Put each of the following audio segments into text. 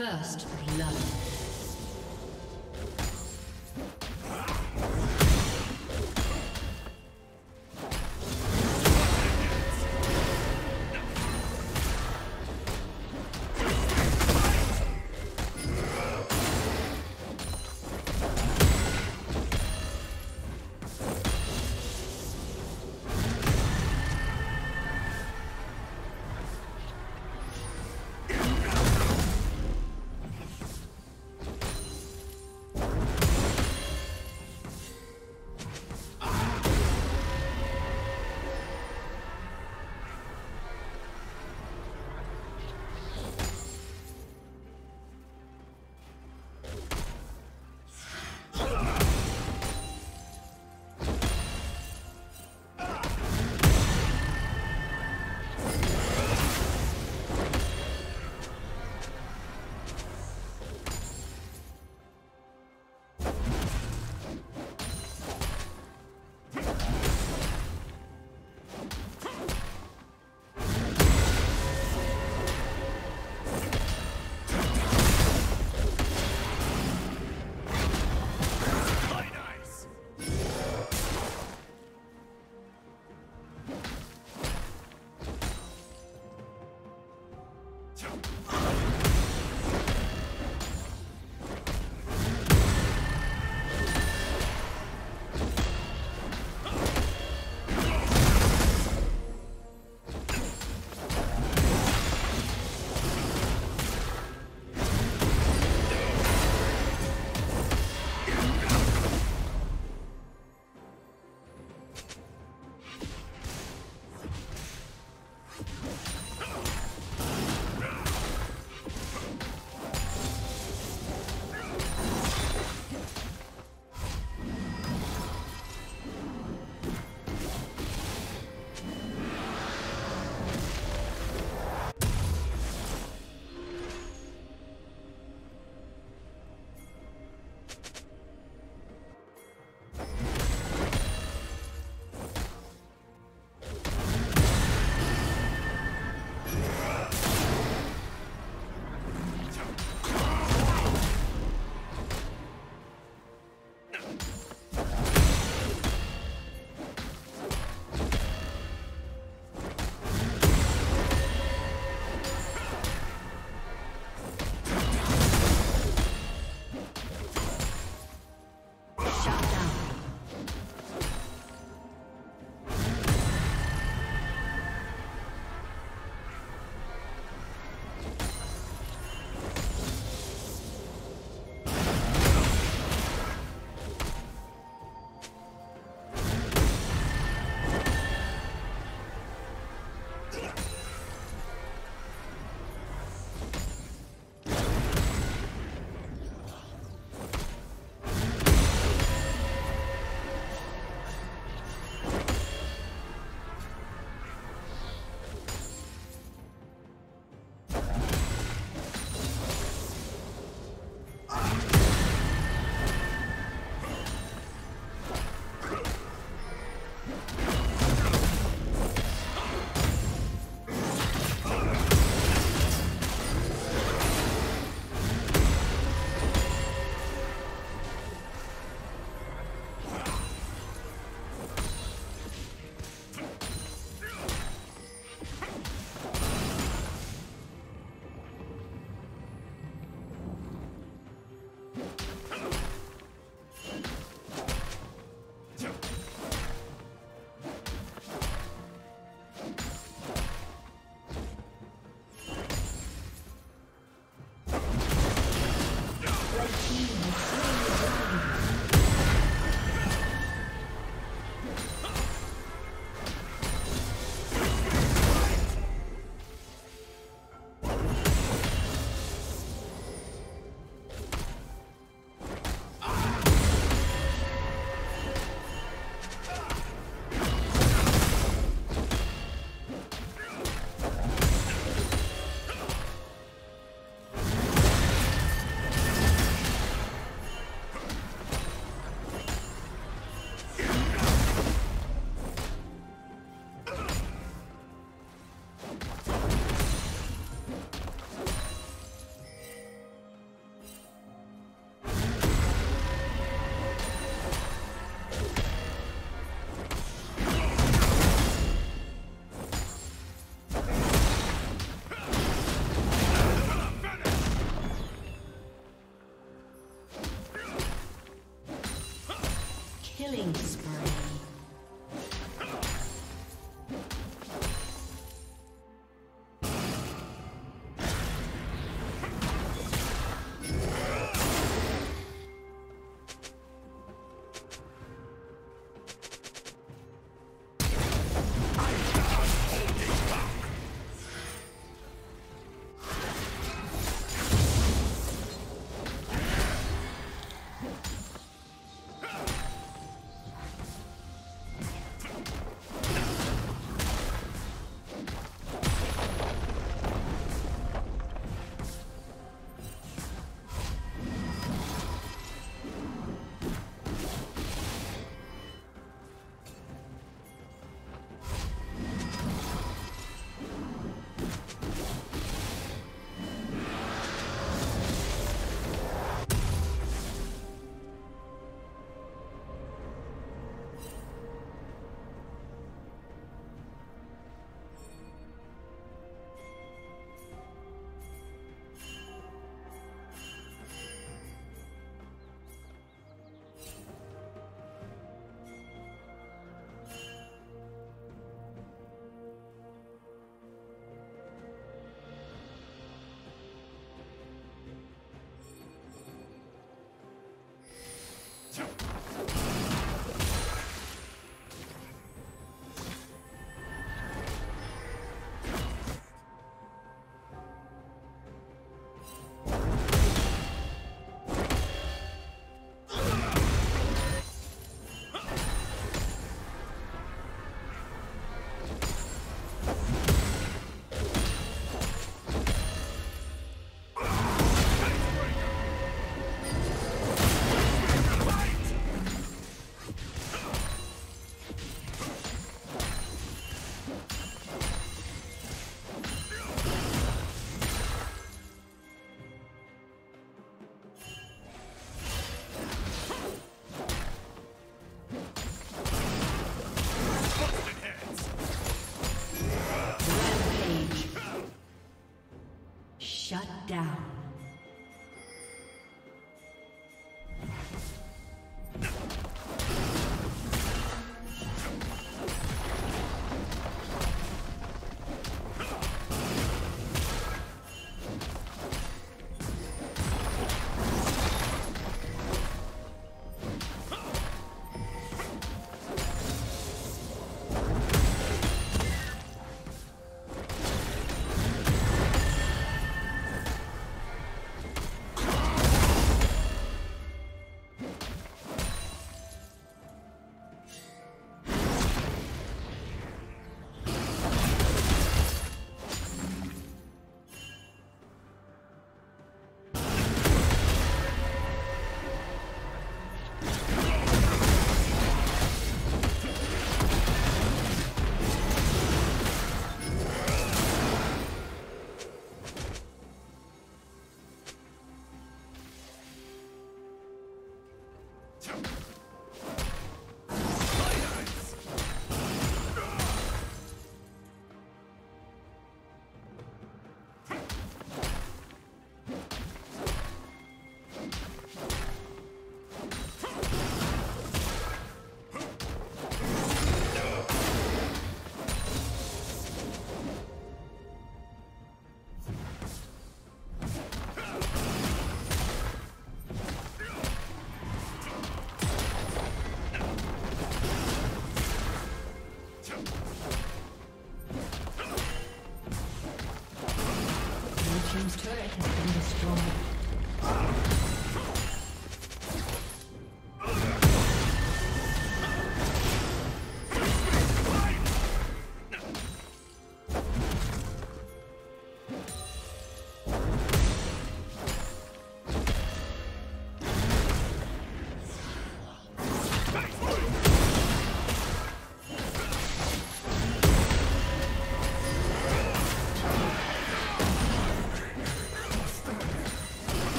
First blood.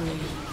free.